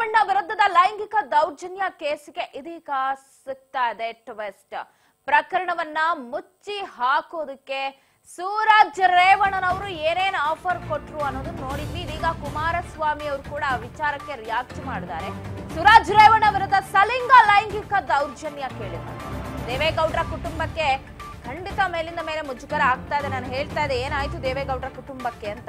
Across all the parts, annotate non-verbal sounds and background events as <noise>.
ರೇವಣ್ಣ ವಿರುದ್ಧದ ಲೈಂಗಿಕ ದೌರ್ಜನ್ಯ ಕೇಸಿಗೆ ಇದೀಗ ಸಿಗ್ತಾ ಇದೆ ಟ್ವೆಸ್ಟ್. ಪ್ರಕರಣವನ್ನ ಮುಚ್ಚಿ ಹಾಕೋದಕ್ಕೆ ಸೂರಜ್ ರೇವಣ್ಣನವರು ಏನೇನ್ ಆಫರ್ ಕೊಟ್ರು ಅನ್ನೋದು ನೋಡಿದ್ವಿ. ಇದೀಗ ಕುಮಾರಸ್ವಾಮಿ ಅವರು ಕೂಡ ವಿಚಾರಕ್ಕೆ ರಿಯಾಕ್ಟ್ ಮಾಡಿದ್ದಾರೆ. ಸೂರಜ್ ರೇವಣ್ಣ ವಿರುದ್ಧ ಸಲಿಂಗ ಲೈಂಗಿಕ ದೌರ್ಜನ್ಯ ಕೇಳಿದ್ದಾರೆ ದೇವೇಗೌಡರ ಕುಟುಂಬಕ್ಕೆ ಖಂಡಿತ ಮೇಲಿಂದ ಮೇಲೆ ಮುಜುಗರ ಆಗ್ತಾ ಇದೆ. ನಾನು ಹೇಳ್ತಾ ಇದೆ ಏನಾಯ್ತು ದೇವೇಗೌಡರ ಕುಟುಂಬಕ್ಕೆ ಅಂತ.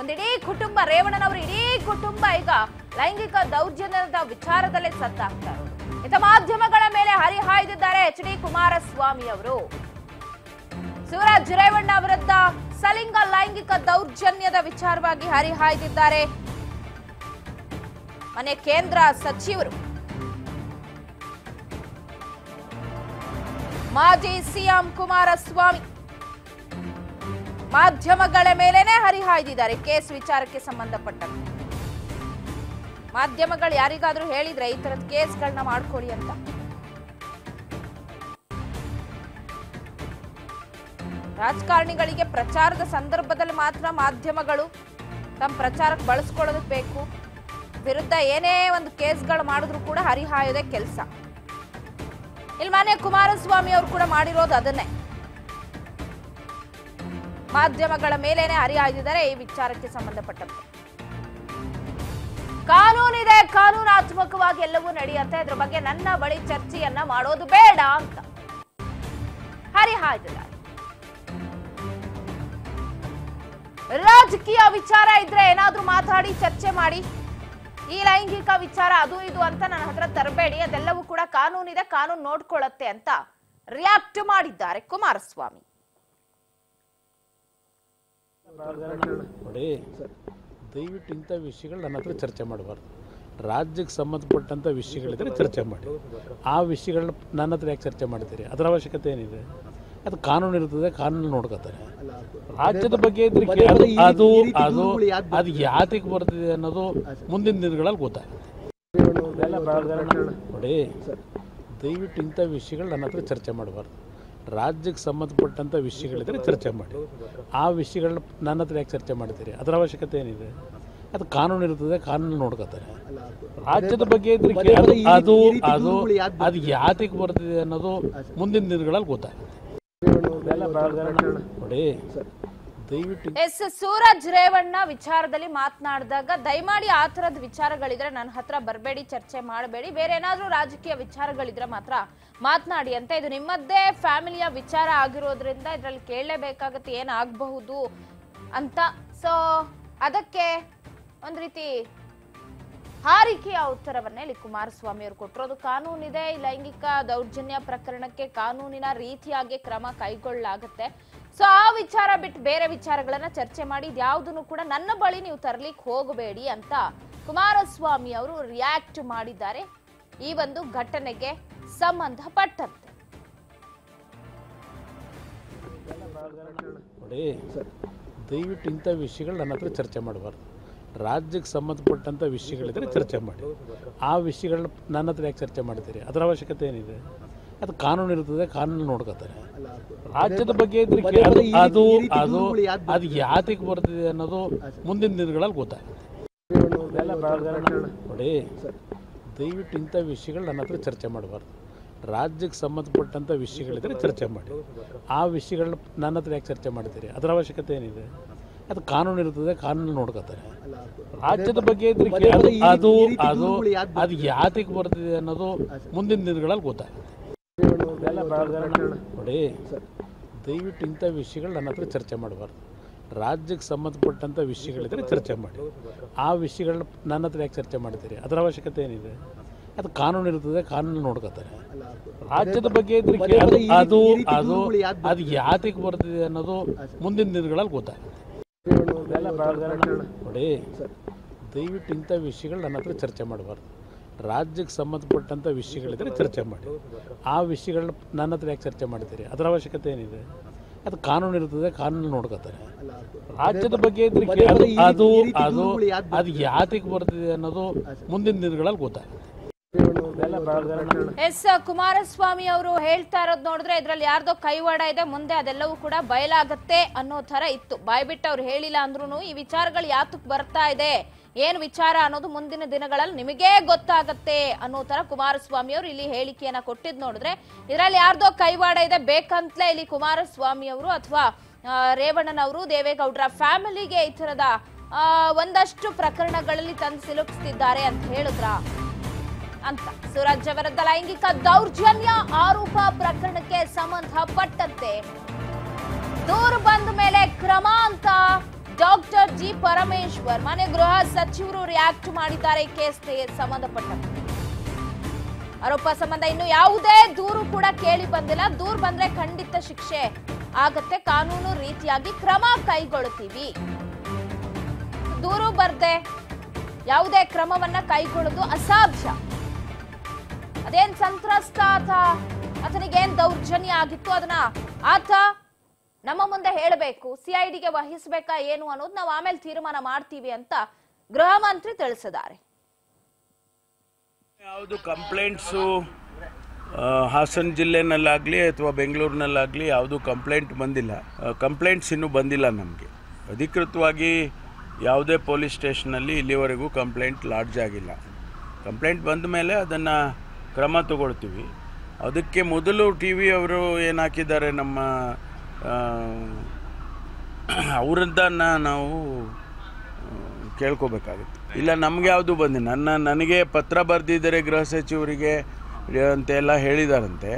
ಒಂದಿಡೀ ಕುಟುಂಬ, ರೇವಣ್ಣನವರು ಇಡೀ ಕುಟುಂಬ ಈಗ ಲೈಂಗಿಕ ದೌರ್ಜನ್ಯದ ವಿಚಾರದಲ್ಲೇ ಸತ್ತಾಗ್ತಾ ಇರೋದು ಇತ ಮಾಧ್ಯಮಗಳ ಮೇಲೆ ಹರಿಹಾಯ್ದಿದ್ದಾರೆ ಎಚ್ ಡಿ ಕುಮಾರಸ್ವಾಮಿ ಅವರು. ಶಿವರಾಜ್ ರೇವಣ್ಣ ವಿರುದ್ಧ ಸಲಿಂಗ ಲೈಂಗಿಕ ದೌರ್ಜನ್ಯದ ವಿಚಾರವಾಗಿ ಹರಿಹಾಯ್ದಿದ್ದಾರೆ ಮನೆ ಕೇಂದ್ರ ಸಚಿವರು. ಮಾಜಿ ಸಿಎಂ ಕುಮಾರಸ್ವಾಮಿ ಮಾಧ್ಯಮಗಳ ಮೇಲೇನೆ ಹರಿಹಾಯ್ದಿದ್ದಾರೆ. ಕೇಸ್ ವಿಚಾರಕ್ಕೆ ಸಂಬಂಧಪಟ್ಟಂತೆ. ಮಾಧ್ಯಮಗಳು ಯಾರಿಗಾದ್ರೂ ಹೇಳಿದ್ರೆ ಈ ತರದ ಕೇಸ್ಗಳನ್ನ ಮಾಡ್ಕೊಳ್ಳಿ ಅಂತ. ರಾಜಕಾರಣಿಗಳಿಗೆ ಪ್ರಚಾರದ ಸಂದರ್ಭದಲ್ಲಿ ಮಾತ್ರ ಮಾಧ್ಯಮಗಳು ತಮ್ಮ ಪ್ರಚಾರಕ್ಕೆ ಬಳಸ್ಕೊಳ್ಳೋದಕ್ಕೆ ಬೇಕು. ವಿರುದ್ಧ ಏನೇ ಒಂದು ಕೇಸ್ಗಳು ಮಾಡಿದ್ರು ಕೂಡ ಹರಿಹಾಯೋದೇ ಕೆಲಸ. ಇಲ್ಲಿ ಮಾನ್ಯ ಕುಮಾರಸ್ವಾಮಿ ಅವರು ಕೂಡ ಮಾಡಿರೋದು ಅದನ್ನೇ. ಮಾಧ್ಯಮಗಳ ಮೇಲೇನೆ ಹರಿಹಾಯ್ದಿದ್ದಾರೆ ಈ ವಿಚಾರಕ್ಕೆ ಸಂಬಂಧಪಟ್ಟಂತೆ. ಕಾನೂನಿದೆ, ಕಾನೂನಾತ್ಮಕವಾಗಿ ಎಲ್ಲವೂ ನಡೆಯುತ್ತೆ. ಅದ್ರ ಬಗ್ಗೆ ನನ್ನ ಬಳಿ ಚರ್ಚೆಯನ್ನ ಮಾಡೋದು ಬೇಡ ಅಂತ. ಹರಿಹಾಯ್ದಿದ್ದಾರೆ ರಾಜಕೀಯ ವಿಚಾರ ಇದ್ರೆ ಏನಾದ್ರೂ ಮಾತಾಡಿ, ಚರ್ಚೆ ಮಾಡಿ. ಈ ಲೈಂಗಿಕ ವಿಚಾರ ಅದು ಇದು ಅಂತ ನನ್ನ ಹತ್ರ ತರಬೇಡಿ. ಅದೆಲ್ಲವೂ ಕೂಡ ಕಾನೂನಿದೆ, ಕಾನೂನು ನೋಡ್ಕೊಳ್ಳತ್ತೆ ಅಂತ ರಿಯಾಕ್ಟ್ ಮಾಡಿದ್ದಾರೆ ಕುಮಾರಸ್ವಾಮಿ. ದಯವಿಟ್ಟು ಇಂಥ ವಿಷಯಗಳು ನನ್ನ ಹತ್ರ ಚರ್ಚೆ ಮಾಡಬಾರ್ದು. ರಾಜ್ಯಕ್ಕೆ ಸಂಬಂಧಪಟ್ಟಂಥ ವಿಷಯಗಳಿದ್ದರೆ ಚರ್ಚೆ ಮಾಡಿ. ಆ ವಿಷಯಗಳನ್ನ ನನ್ನ ಹತ್ರ ಯಾಕೆ ಚರ್ಚೆ ಮಾಡ್ತೀರಿ? ಅದರ ಅವಶ್ಯಕತೆ ಏನಿದೆ? ಅದು ಕಾನೂನು ಇರ್ತದೆ ಕಾನೂನು ನೋಡ್ಕೋತಾರೆ. ರಾಜ್ಯದ ಬಗ್ಗೆ ಇದ್ರೆ ಅದು ಅದು ಅದು ಯಾತಕ್ಕೆ ಬರ್ತಿದೆ ಅನ್ನೋದು ಮುಂದಿನ ದಿನಗಳಲ್ಲಿ ಗೊತ್ತಾಗುತ್ತೆ. ನೋಡಿ ದಯವಿಟ್ಟು ಇಂಥ ವಿಷಯಗಳು ನನ್ನ ಹತ್ರ ಚರ್ಚೆ ಮಾಡಬಾರ್ದು. ರಾಜ್ಯಕ್ಕೆ ಸಂಬಂಧಪಟ್ಟಂಥ ವಿಷಯಗಳಿದ್ರೆ ಚರ್ಚೆ ಮಾಡಿ. ಆ ವಿಷಯಗಳನ್ನ ನನ್ನ ಹತ್ರ ಯಾಕೆ ಚರ್ಚೆ ಮಾಡ್ತೀರಿ? ಅದರ ಅವಶ್ಯಕತೆ ಏನಿದೆ? ಅದು ಕಾನೂನು ಇರ್ತದೆ ಕಾನೂನು ನೋಡ್ಕೋತಾರೆ. ರಾಜ್ಯದ ಬಗ್ಗೆ ಇದ್ರೆ ಅದು ಅದು ಅದು ಅದು ಯಾತಕ್ಕೆ ಬರ್ತಿದೆ ಅನ್ನೋದು ಮುಂದಿನ ದಿನಗಳಲ್ಲಿ ಗೊತ್ತಾಗುತ್ತೆ. ನೋಡಿ ದಯವಿಟ್ಟು ಎಸ್, ಸೂರಜ್ ರೇವಣ್ಣ ವಿಚಾರದಲ್ಲಿ ಮಾತನಾಡಿದಾಗ, ದಯಮಾಡಿ ಆ ತರದ ವಿಚಾರಗಳಿದ್ರೆ ನನ್ನ ಹತ್ರ ಬರಬೇಡಿ, ಚರ್ಚೆ ಮಾಡಬೇಡಿ. ಬೇರೆ ಏನಾದ್ರೂ ರಾಜಕೀಯ ವಿಚಾರಗಳಿದ್ರೆ ಮಾತ್ರ ಮಾತನಾಡಿ ಅಂತ. ಇದು ನಿಮ್ಮದ್ದೇ ಫ್ಯಾಮಿಲಿಯ ವಿಚಾರ ಆಗಿರೋದ್ರಿಂದ ಇದ್ರಲ್ಲಿ ಕೇಳಲೇಬೇಕಾಗತ್ತೆ, ಏನಾಗಬಹುದು ಅಂತ. ಸೊ ಅದಕ್ಕೆ ಒಂದ್ ರೀತಿ ಹಾರಿಕೆಯ ಉತ್ತರವನ್ನೇ ಇಲ್ಲಿ ಕುಮಾರಸ್ವಾಮಿ ಅವರು ಕೊಟ್ಟರು ಅದು ಕಾನೂನಿದೆ ಲೈಂಗಿಕ ದೌರ್ಜನ್ಯ ಪ್ರಕರಣಕ್ಕೆ ಕಾನೂನಿನ ರೀತಿಯಾಗಿ ಕ್ರಮ ಕೈಗೊಳ್ಳಲಾಗುತ್ತೆ. ಸೊ ಆ ವಿಚಾರ ಬಿಟ್ಟು ಬೇರೆ ವಿಚಾರಗಳನ್ನ ಚರ್ಚೆ ಮಾಡಿ ಇದ್ಯಾವುದನ್ನು ಕೂಡ ನನ್ನ ಬಳಿ ನೀವು ತರ್ಲಿಕ್ಕೆ ಹೋಗಬೇಡಿ ಅಂತ ಕುಮಾರಸ್ವಾಮಿ ಅವರು ರಿಯಾಕ್ಟ್ ಮಾಡಿದ್ದಾರೆ. ಈ ಒಂದು ಘಟನೆಗೆ ಸಂಬಂಧಪಟ್ಟಂತೆ. ನೋಡಿ, ದಯವಿಟ್ಟು ಇಂಥ ವಿಷಯಗಳು ನನ್ನ ಹತ್ರ ಚರ್ಚೆ ಮಾಡಬಾರ್ದು. ರಾಜ್ಯಕ್ಕೆ ಸಂಬಂಧಪಟ್ಟಂಥ ವಿಷಯಗಳಿದ್ರೆ ಚರ್ಚೆ ಮಾಡಿ. ಆ ವಿಷಯಗಳನ್ನ ನನ್ನ ಹತ್ರ ಯಾಕೆ ಚರ್ಚೆ ಮಾಡ್ತೀರಿ? ಅದರ ಅವಶ್ಯಕತೆ ಏನಿದೆ? ಅದು ಕಾನೂನು ಇರ್ತದೆ ಕಾನೂನು ನೋಡ್ಕೋತಾರೆ. ರಾಜ್ಯದ ಬಗ್ಗೆ ಇದ್ರೆ ಅದು ಅದು ಅದು ಯಾತಕ್ಕೆ ಬರ್ತಿದೆ ಅನ್ನೋದು ಮುಂದಿನ ದಿನಗಳಲ್ಲಿ ಗೊತ್ತಾಗುತ್ತೆ. ನೋಡಿ ದಯವಿಟ್ಟು ಇಂಥ ವಿಷಯಗಳು ನನ್ನ ಹತ್ರ ಚರ್ಚೆ ಮಾಡಬಾರ್ದು. ರಾಜ್ಯಕ್ಕೆ ಸಂಬಂಧಪಟ್ಟಂಥ ವಿಷಯಗಳಿದ್ರೆ ಚರ್ಚೆ ಮಾಡಿ. ಆ ವಿಷಯಗಳನ್ನ ನನ್ನ ಹತ್ರ ಯಾಕೆ ಚರ್ಚೆ ಮಾಡ್ತೀರಿ? ಅದರ ಅವಶ್ಯಕತೆ ಏನಿದೆ? ಅದು ಕಾನೂನು ಇರ್ತದೆ ಕಾನೂನು ನೋಡ್ಕೋತಾರೆ. ರಾಜ್ಯದ ಬಗ್ಗೆ ಇದ್ರೆ ಅದು ಅದು ಅದು ಯಾತಕ್ಕೆ ಬರ್ತಿದೆ ಅನ್ನೋದು ಮುಂದಿನ ದಿನಗಳಲ್ಲಿ ಗೊತ್ತಾಗುತ್ತೆ. ನೋಡಿ ದಯವಿಟ್ಟು ಇಂಥ ವಿಷಯಗಳು ನನ್ನ ಹತ್ರ ಚರ್ಚೆ ಮಾಡಬಾರ್ದು. ರಾಜ್ಯಕ್ಕೆ ಸಂಬಂಧಪಟ್ಟಂಥ ವಿಷಯಗಳಿದ್ರೆ ಚರ್ಚೆ ಮಾಡಿ. ಆ ವಿಷಯಗಳನ್ನ ನನ್ನ ಹತ್ರ ಯಾಕೆ ಚರ್ಚೆ ಮಾಡ್ತೀರಿ? ಅದರ ಅವಶ್ಯಕತೆ ಏನಿದೆ? ಅದು ಕಾನೂನು ಇರ್ತದೆ ಕಾನೂನು ನೋಡ್ಕೋತಾರೆ. ರಾಜ್ಯದ ಬಗ್ಗೆ ಇದ್ರೆ ಅದು ಅದು ಅದು ಯಾತಕ್ಕೆ ಬರ್ತಿದೆ ಅನ್ನೋದು ಮುಂದಿನ ದಿನಗಳಲ್ಲಿ ಗೊತ್ತಾಗುತ್ತೆ. ನೋಡಿ ದಯವಿಟ್ಟು ಇಂಥ ವಿಷಯಗಳು ನನ್ನ ಹತ್ರ ಚರ್ಚೆ ಮಾಡಬಾರ್ದು. ರಾಜ್ಯಕ್ಕೆ ಸಂಬಂಧಪಟ್ಟಂಥ ವಿಷಯಗಳಿದ್ರೆ ಚರ್ಚೆ ಮಾಡಿ. ಆ ವಿಷಯಗಳನ್ನ ನನ್ನ ಹತ್ರ ಯಾಕೆ ಚರ್ಚೆ ಮಾಡ್ತೀರಿ? ಅದರ ಅವಶ್ಯಕತೆ ಏನಿದೆ? ಅದು ಕಾನೂನು ಇರ್ತದೆ ಕಾನೂನು ನೋಡ್ಕೋತಾರೆ. ರಾಜ್ಯದ ಬಗ್ಗೆ ಇದ್ರೆ ಅದು ಅದು ಅದು ಯಾತಿಗೆ ಬರ್ತಿದೆ? ಅನ್ನೋದು ಮುಂದಿನ ದಿನಗಳಲ್ಲಿ ಗೊತ್ತಾಗುತ್ತೆ. ಎಸ್ ಕುಮಾರಸ್ವಾಮಿ ಅವರು ಹೇಳ್ತಾ ಇರೋದು ನೋಡಿದ್ರೆ ಇದ್ರಲ್ಲಿ ಯಾರ್ದೋ ಕೈವಾಡ ಇದೆ ಮುಂದೆ ಅದೆಲ್ಲವೂ ಕೂಡ ಬಯಲಾಗತ್ತೆ ಅನ್ನೋ ತರ ಇತ್ತು. ಬಾಯ್ಬಿಟ್ಟು ಅವ್ರು ಹೇಳಿಲ್ಲ ಅಂದ್ರೂ ಈ ವಿಚಾರಗಳು ಯಾತಕ್ ಬರ್ತಾ ಇದೆ? ಏನ್ ವಿಚಾರ ಅನ್ನೋದು ಮುಂದಿನ ದಿನಗಳಲ್ಲಿ ನಿಮಗೇ ಗೊತ್ತಾಗತ್ತೆ ಅನ್ನೋ ತರ ಕುಮಾರಸ್ವಾಮಿ ಅವರು ಇಲ್ಲಿ ಹೇಳಿಕೆಯನ್ನ ಕೊಟ್ಟಿದ್ ನೋಡಿದ್ರೆ, ಇದರಲ್ಲಿ ಯಾರ್ದೋ ಕೈವಾಡ ಇದೆ, ಬೇಕಂತಲೇ ಇಲ್ಲಿ ಕುಮಾರಸ್ವಾಮಿ ಅವರು ಅಥವಾ ರೇವಣ್ಣನವರು ದೇವೇಗೌಡರ ಫ್ಯಾಮಿಲಿಗೆ ಈ ತರದ ಒಂದಷ್ಟು ಪ್ರಕರಣಗಳಲ್ಲಿ ತಂದು ಸಿಲುಕಿಸ್ತಿದ್ದಾರೆ ಅಂತ ಹೇಳಿದ್ರ? ಅಂತ. ಸುರಾಜ್ ವಿರುದ್ಧ ಲೈಂಗಿಕ ದೌರ್ಜನ್ಯ ಆರೋಪ ಪ್ರಕರಣಕ್ಕೆ ಸಂಬಂಧಪಟ್ಟಂತೆ. ದೂರು ಬಂದ ಮೇಲೆ ಕ್ರಮ ಅಂತ ಡಾಕ್ಟರ್ ಜಿ ಪರಮೇಶ್ವರ್, ಮನೆ ಗೃಹ ಸಚಿವರು ರಿಯಾಕ್ಟ್ ಮಾಡಿದ್ದಾರೆ ಕೇಸ್ ಕೇಸ್ಗೆ ಸಂಬಂಧಪಟ್ಟಂತೆ ಆರೋಪ ಸಂಬಂಧ ಇನ್ನು ಯಾವುದೇ ದೂರು ಕೂಡ ಕೇಳಿ ಬಂದಿಲ್ಲ. ದೂರು ಬಂದ್ರೆ ಖಂಡಿತ ಶಿಕ್ಷೆ ಆಗತ್ತೆ. ಕಾನೂನು ರೀತಿಯಾಗಿ ಕ್ರಮ ಕೈಗೊಳ್ಳುತ್ತೀವಿ ದೂರು ಬರ್ದೆ ಯಾವುದೇ ಕ್ರಮವನ್ನ ಕೈಗೊಳ್ಳೋದು ಅಸಾಧ್ಯ. ಅದೇನ್ ಸಂತ್ರಸ್ತ ಆತ? ಆತನಿಗೇನ್ ದೌರ್ಜನ್ಯ ಆಗಿತ್ತು? ಅದನ್ನ ಆತ ನಮ್ಮ ಮುಂದೆ ಹೇಳಬೇಕು ಸಿಐಡಿಗೆ ವಹಿಸಬೇಕಾ ಏನು ಅನ್ನೋದು ನಾವು ಆಮೇಲೆ ತೀರ್ಮಾನ ಮಾಡ್ತೀವಿ ಅಂತ ಗೃಹ ಮಂತ್ರಿ ತಿಳಿಸಿದ್ದಾರೆ. ಯಾವುದು ಕಂಪ್ಲೇಂಟ್ಸು ಹಾಸನ ಜಿಲ್ಲೆನಲ್ಲಾಗಲಿ ಅಥವಾ ಬೆಂಗಳೂರಿನಲ್ಲಾಗಲಿ ಯಾವುದು ಕಂಪ್ಲೇಂಟ್ ಬಂದಿಲ್ಲ. ಕಂಪ್ಲೇಂಟ್ಸ್ ಇನ್ನೂ ಬಂದಿಲ್ಲ ನಮಗೆ. ಅಧಿಕೃತವಾಗಿ ಯಾವುದೇ ಪೊಲೀಸ್ ಸ್ಟೇಷನಲ್ಲಿ ಇಲ್ಲಿವರೆಗೂ ಕಂಪ್ಲೇಂಟ್ ಲಾಡ್ಜ್ ಆಗಿಲ್ಲ. ಕಂಪ್ಲೇಂಟ್ ಬಂದ ಮೇಲೆ ಅದನ್ನು ಕ್ರಮ ತಗೊಳ್ತೀವಿ. ಅದಕ್ಕೆ ಮೊದಲು ಟಿ ವಿ ಅವರು ಏನು ಹಾಕಿದ್ದಾರೆ ನಮ್ಮ <clears throat> ಅವರದ್ದನ್ನು ನಾವು ಕೇಳ್ಕೋಬೇಕಾಗುತ್ತೆ. ಇಲ್ಲ ನಮ್ಗೆ ಯಾವುದು ಬಂದಿಲ್ಲ. ನನ್ನ ನನಗೆ ಪತ್ರ ಬರೆದಿದ್ದಾರೆ ಗೃಹ ಸಚಿವರಿಗೆ ಅಂತೆಲ್ಲ ಹೇಳಿದಾರಂತೆ.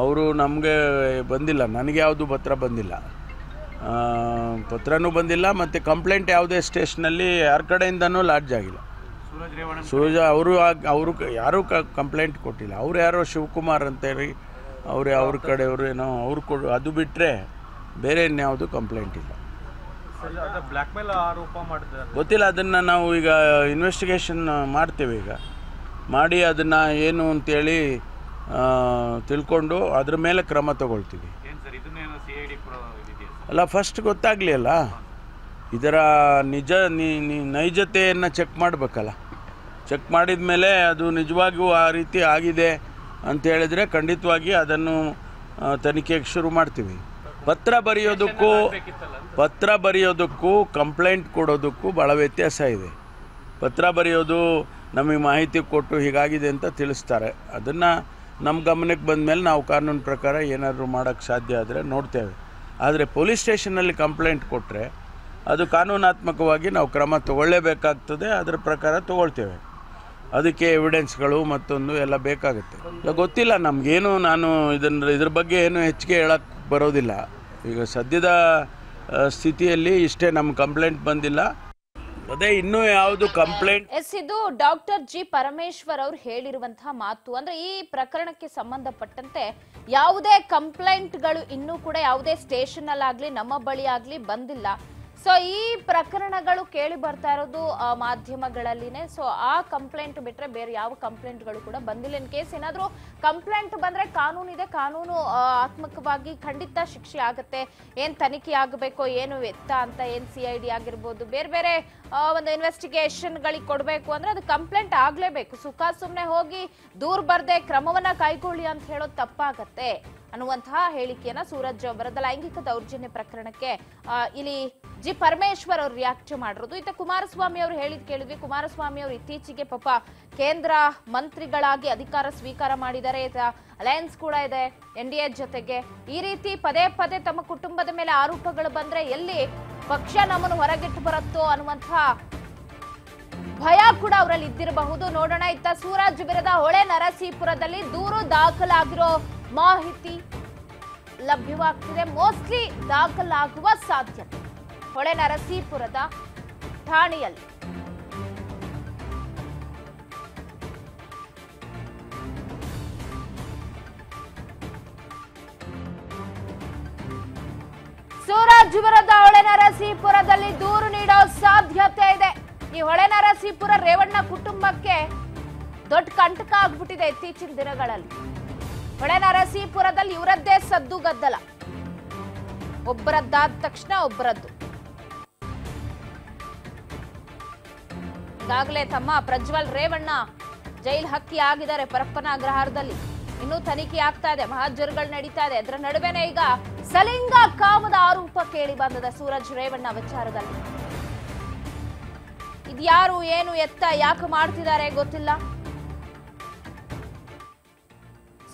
ಅವರು ನಮಗೆ ಬಂದಿಲ್ಲ. ನನಗೆ ಯಾವುದು ಪತ್ರ ಬಂದಿಲ್ಲ. ಪತ್ರನೂ ಬಂದಿಲ್ಲ ಮತ್ತು ಕಂಪ್ಲೇಂಟ್ ಯಾವುದೇ ಸ್ಟೇಷನಲ್ಲಿ ಯಾರ ಕಡೆಯಿಂದನೂ ಲಾಡ್ಜ್ ಆಗಿಲ್ಲ. ಸೂರಜ ಅವರು ಅವರು ಯಾರೂ ಕಂಪ್ಲೇಂಟ್ ಕೊಟ್ಟಿಲ್ಲ. ಅವ್ರು ಯಾರೋ ಶಿವಕುಮಾರ್ ಅಂತೇಳಿ ಅವ್ರು ಅವ್ರ ಕಡೆಯವರು ಏನೋ ಅವ್ರು ಕೊಡು ಅದು ಬಿಟ್ಟರೆ ಬೇರೆ ಇನ್ಯಾವುದು ಕಂಪ್ಲೇಂಟ್ ಇಲ್ಲ. ಗೊತ್ತಿಲ್ಲ ಅದನ್ನು ನಾವು ಈಗ ಇನ್ವೆಸ್ಟಿಗೇಷನ್ ಮಾಡ್ತೇವೆ ಈಗ. ಮಾಡಿ ಅದನ್ನು ಏನು ಅಂತೇಳಿ ತಿಳ್ಕೊಂಡು ಅದ್ರ ಮೇಲೆ ಕ್ರಮ ತಗೊಳ್ತೀವಿ. ಅಲ್ಲ ಫಸ್ಟ್ ಗೊತ್ತಾಗಲಿ ಅಲ್ಲ ಇದರ ನಿಜ ನೈಜತೆಯನ್ನು ಚೆಕ್ ಮಾಡಬೇಕಲ್ಲ. ಚೆಕ್ ಮಾಡಿದ ಮೇಲೆ ಅದು ನಿಜವಾಗಿಯೂ ಆ ರೀತಿ ಆಗಿದೆ ಅಂತ ಹೇಳಿದರೆ ಖಂಡಿತವಾಗಿ ಅದನ್ನು ತನಿಖೆಗೆ ಶುರು ಮಾಡ್ತೀವಿ. ಪತ್ರ ಬರೆಯೋದಕ್ಕೂ ಪತ್ರ ಬರೆಯೋದಕ್ಕೂ ಕಂಪ್ಲೇಂಟ್ ಕೊಡೋದಕ್ಕೂ ಭಾಳ ವ್ಯತ್ಯಾಸ ಇದೆ. ಪತ್ರ ಬರೆಯೋದು ನಮಗೆ ಮಾಹಿತಿ ಕೊಟ್ಟು ಹೀಗಾಗಿದೆ ಅಂತ ತಿಳಿಸ್ತಾರೆ. ಅದನ್ನು ನಮ್ಮ ಗಮನಕ್ಕೆ ಬಂದ ಮೇಲೆ ನಾವು ಕಾನೂನು ಪ್ರಕಾರ ಏನಾದರೂ ಮಾಡೋಕ್ಕೆ ಸಾಧ್ಯ ಆದರೆ ನೋಡ್ತೇವೆ. ಆದರೆ ಪೊಲೀಸ್ ಸ್ಟೇಷನಲ್ಲಿ ಕಂಪ್ಲೇಂಟ್ ಕೊಟ್ಟರೆ ಅದು ಕಾನೂನಾತ್ಮಕವಾಗಿ ನಾವು ಕ್ರಮ ತಗೊಳ್ಳೇಬೇಕಾಗ್ತದೆ, ಅದರ ಪ್ರಕಾರ ತಗೊಳ್ತೇವೆ. ಅದಕ್ಕೆ ಎವಿಡೆನ್ಸ್ಗಳು ಮತ್ತೊಂದು ಎಲ್ಲ ಬೇಕಾಗುತ್ತೆ. ಗೊತ್ತಿಲ್ಲ ನಮಗೇನು ನಾನು ಇದನ್ನು, ಇದ್ರ ಬಗ್ಗೆ ಏನು ಹೆಚ್ಚಿಗೆ ಹೇಳಕ್ಕೆ ಬರೋದಿಲ್ಲ. ಈಗ ಸದ್ಯದ ಸ್ಥಿತಿಯಲ್ಲಿ ಇಷ್ಟೇ ನಮ್ಮ ಕಂಪ್ಲೇಂಟ್ ಬಂದಿಲ್ಲ. ಅದೇ ಇನ್ನೂ ಯಾವುದು ಕಂಪ್ಲೇಂಟ್ ಎಸ್, ಇದು ಡಾಕ್ಟರ್ ಜಿ ಪರಮೇಶ್ವರ್ ಅವರು ಹೇಳಿರುವಂತಹ ಮಾತು. ಅಂದ್ರೆ ಈ ಪ್ರಕರಣಕ್ಕೆ ಸಂಬಂಧಪಟ್ಟಂತೆ ಯಾವುದೇ ಕಂಪ್ಲೇಂಟ್ಗಳು ಇನ್ನೂ ಕೂಡ ಯಾವುದೇ ಸ್ಟೇಷನ್ ಅಲ್ಲಾಗ್ಲಿ ನಮ್ಮ ಬಳಿ ಆಗ್ಲಿ ಬಂದಿಲ್ಲ. ಸೊ ಈ ಪ್ರಕರಣಗಳು ಕೇಳಿ ಬರ್ತಾ ಇರೋದು ಮಾಧ್ಯಮಗಳಲ್ಲಿನೇ. ಸೊ ಆ ಕಂಪ್ಲೇಂಟ್ ಬಿಟ್ರೆ ಬೇರೆ ಯಾವ ಕಂಪ್ಲೇಂಟ್ಗಳು ಕೂಡ ಬಂದಿಲ್ಲ. ಇನ್ ಕೇಸ್ ಏನಾದರೂ ಕಂಪ್ಲೇಂಟ್ ಬಂದ್ರೆ ಕಾನೂನು ಇದೆ, ಕಾನೂನು ಆತ್ಮಕವಾಗಿ ಖಂಡಿತ ಶಿಕ್ಷೆ ಆಗುತ್ತೆ. ಏನ್ ತನಿಖೆ ಆಗಬೇಕು, ಏನು ಎತ್ತ ಅಂತ ಏನ್ ಸಿ ಐ ಡಿ ಆಗಿರ್ಬೋದು, ಬೇರೆ ಬೇರೆ ಒಂದು ಇನ್ವೆಸ್ಟಿಗೇಷನ್ ಗಳಿಗೆ ಕೊಡಬೇಕು ಅಂದ್ರೆ ಅದು ಕಂಪ್ಲೇಂಟ್ ಆಗಲೇಬೇಕು. ಸುಖ ಸುಮ್ಮನೆ ಹೋಗಿ ದೂರ್ ಬರ್ದೆ ಕ್ರಮವನ್ನ ಕೈಗೊಳ್ಳಿ ಅಂತ ಹೇಳೋದು ತಪ್ಪಾಗತ್ತೆ. ಅನ್ನುವಂತಹ ಹೇಳಿಕೆಯನ್ನ ಸೂರಜ್ ಅವರದ ಲೈಂಗಿಕ ದೌರ್ಜನ್ಯ ಪ್ರಕರಣಕ್ಕೆ ಇಲ್ಲಿ ಜಿ ಪರಮೇಶ್ವರ್ ಅವರು ರಿಯಾಕ್ಟ್ ಮಾಡಿರೋದು. ಇತ್ತ ಕುಮಾರಸ್ವಾಮಿ ಅವರು ಹೇಳಿದ್ ಕೇಳಿದ್ವಿ. ಕುಮಾರಸ್ವಾಮಿ ಅವರು ಇತ್ತೀಚೆಗೆ ಪಾಪ ಕೇಂದ್ರ ಮಂತ್ರಿಗಳಾಗಿ ಅಧಿಕಾರ ಸ್ವೀಕಾರ ಮಾಡಿದ್ದಾರೆ. ಅಲಯನ್ಸ್ ಕೂಡ ಇದೆ ಎನ್ ಡಿ ಎ ಜೊತೆಗೆ. ಈ ರೀತಿ ಪದೇ ಪದೇ ತಮ್ಮ ಕುಟುಂಬದ ಮೇಲೆ ಆರೋಪಗಳು ಬಂದ್ರೆ ಎಲ್ಲಿ ಪಕ್ಷ ನಮ್ಮನ್ನು ಹೊರಗಿಟ್ಟು ಬರುತ್ತೋ ಅನ್ನುವಂತಹ ಭಯ ಕೂಡ ಅವರಲ್ಲಿ ಇದ್ದಿರಬಹುದು. ನೋಡೋಣ, ಇತ್ತ ಸೂರಜ್ ವಿರದ ಹೊಳೆ ನರಸೀಪುರದಲ್ಲಿ ದೂರು ದಾಖಲಾಗಿರೋ ಮಾಹಿತಿ ಲಭ್ಯವಾಗ್ತಿದೆ. ಮೋಸ್ಟ್ಲಿ ದಾಖಲಾಗುವ ಸಾಧ್ಯತೆ. ಹೊಳೆ ನರಸೀಪುರದ ಠಾಣೆಯಲ್ಲಿ. ಸೂರಜ್ ವಿರುದ್ಧ ಹೊಳೆ ನರಸೀಪುರದಲ್ಲಿ ದೂರು ನೀಡೋ ಸಾಧ್ಯತೆ ಇದೆ. ಈ ಹೊಳೆ ನರಸೀಪುರ ರೇವಣ್ಣ ಕುಟುಂಬಕ್ಕೆ ದೊಡ್ಡ ಕಂಟಕ ಆಗ್ಬಿಟ್ಟಿದೆ ಇತ್ತೀಚಿನ ದಿನಗಳಲ್ಲಿ. ಹೊಳೆ ನರಸೀಪುರದಲ್ಲಿ ಇವರದ್ದೇ ಸದ್ದು ಗದ್ದಲ. ಒಬ್ಬರದ್ದಾದ ತಕ್ಷಣ ಒಬ್ಬರದ್ದು. ಈಗಾಗಲೇ ತಮ್ಮ ಪ್ರಜ್ವಲ್ ರೇವಣ್ಣ ಜೈಲ್ ಹಕ್ಕಿ ಆಗಿದ್ದಾರೆ ಪರಪ್ಪನ ಅಗ್ರಹಾರದಲ್ಲಿ. ಇನ್ನೂ ತನಿಖೆ ಆಗ್ತಾ ಇದೆ, ಮಹಾಜರುಗಳು ನಡೀತಾ ಇದೆ. ಅದರ ನಡುವೆನೇ ಈಗ ಸಲಿಂಗ ಕಾಮದ ಆರೋಪ ಕೇಳಿ ಬಂದದ ಸೂರಜ್ ರೇವಣ್ಣ ವಿಚಾರದಲ್ಲಿ. ಇದ್ಯಾರು, ಏನು ಎತ್ತ, ಯಾಕೆ ಮಾಡ್ತಿದ್ದಾರೆ ಗೊತ್ತಿಲ್ಲ.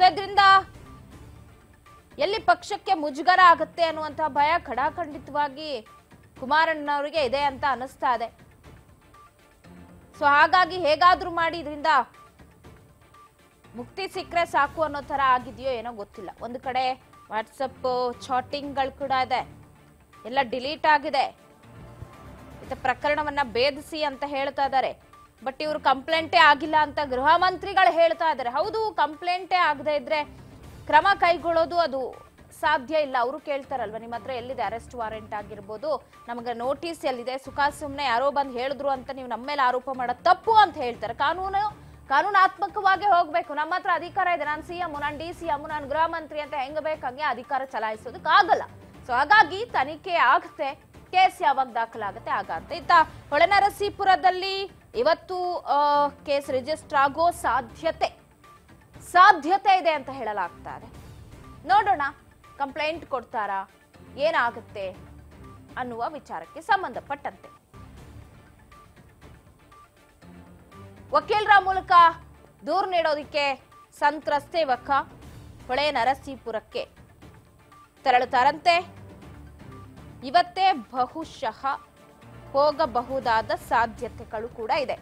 ಸೊ ಇದರಿಂದ ಎಲ್ಲಿ ಪಕ್ಷಕ್ಕೆ ಮುಜುಗರ ಆಗುತ್ತೆ ಅನ್ನುವಂತಹ ಭಯ ಖಡಾಖಂಡಿತವಾಗಿ ಕುಮಾರಣ್ಣವರಿಗೆ ಇದೆ ಅಂತ ಅನಿಸ್ತಾ ಇದೆ. ಸೊ ಹಾಗಾಗಿ ಹೇಗಾದ್ರೂ ಮಾಡಿ ಇದರಿಂದ ಮುಕ್ತಿ ಸಿಕ್ಕರೆ ಸಾಕು ಅನ್ನೋ ತರ ಆಗಿದೆಯೋ ಏನೋ ಗೊತ್ತಿಲ್ಲ. ಒಂದು ಕಡೆ ವಾಟ್ಸಪ್ ಚಾಟಿಂಗ್ಗಳು ಕೂಡ ಇದೆ. ಎಲ್ಲ ಡಿಲೀಟ್ ಆಗಿದೆ. ಪ್ರಕರಣವನ್ನ ಭೇದಿಸಿ ಅಂತ ಹೇಳ್ತಾ ಇದ್ದಾರೆ. ಬಟ್ ಇವರು ಕಂಪ್ಲೇಂಟೇ ಆಗಿಲ್ಲ ಅಂತ ಗೃಹ ಮಂತ್ರಿಗಳು ಹೇಳ್ತಾ ಇದ್ದಾರೆ ಹೌದು ಕಂಪ್ಲೇಂಟೇ ಆಗದೆ ಇದ್ರೆ ಕ್ರಮ ಕೈಗೊಳ್ಳೋದು ಅದು ಸಾಧ್ಯ ಇಲ್ಲ. ಅವರು ಕೇಳ್ತಾರಲ್ವ, ನಿಮ್ಮ ಹತ್ರ ಎಲ್ಲಿದೆ ಅರೆಸ್ಟ್ ವಾರೆಂಟ್ ಆಗಿರ್ಬೋದು, ನಮಗೆ ನೋಟಿಸ್ ಎಲ್ಲಿದೆ, ಸುಖ ಸುಮ್ಮನೆ ಯಾರೋ ಬಂದು ಹೇಳಿದ್ರು ಅಂತ ನೀವು ನಮ್ಮ ಮೇಲೆ ಆರೋಪ ಮಾಡೋದು ತಪ್ಪು ಅಂತ ಹೇಳ್ತಾರೆ. ಕಾನೂನು, ಕಾನೂನಾತ್ಮಕವಾಗಿ ಹೋಗ್ಬೇಕು. ನಮ್ಮ ಹತ್ರ ಅಧಿಕಾರ ಇದೆ. ನಾನು ಸಿ ಎಂ ನಾನು ಡಿ ಸಿ ಎಂ ನಾನು ಗೃಹ ಮಂತ್ರಿ ಅಂತ ಹೆಂಗ ಬೇಕಂಗೆ ಅಧಿಕಾರ ಚಲಾಯಿಸೋದಕ್ಕಾಗಲ್ಲ. ಸೊ ಹಾಗಾಗಿ ತನಿಖೆ ಆಗುತ್ತೆ ಕೇಸ್ ಯಾವಾಗ ದಾಖಲಾಗುತ್ತೆ? ಆಗ ಅಂತ ಇತ್ತ ಹೊಳೆನರಸೀಪುರದಲ್ಲಿ ಇವತ್ತು ಕೇಸ್ ರಿಜಿಸ್ಟರ್ ಆಗೋ ಸಾಧ್ಯತೆ ಸಾಧ್ಯತೆ ಇದೆ ಅಂತ ಹೇಳಲಾಗ್ತಾ ಇದೆ ನೋಡೋಣ ಕಂಪ್ಲೇಂಟ್ ಕೊಡ್ತಾರಾ? ಏನಾಗುತ್ತೆ ಅನ್ನುವ ವಿಚಾರಕ್ಕೆ ಸಂಬಂಧಪಟ್ಟಂತೆ. ವಕೀಲರ ಮೂಲಕ ದೂರು ನೀಡೋದಿಕ್ಕೆ ಸಂತ್ರಸ್ತೆ ವಕ ಹೊಳೆ ನರಸೀಪುರಕ್ಕೆ ತೆರಳುತ್ತಾರಂತೆ. ಇವತ್ತೇ ಬಹುಶಃ ಹೋಗಬಹುದಾದ ಸಾಧ್ಯತೆಗಳು ಕೂಡ ಇದೆ.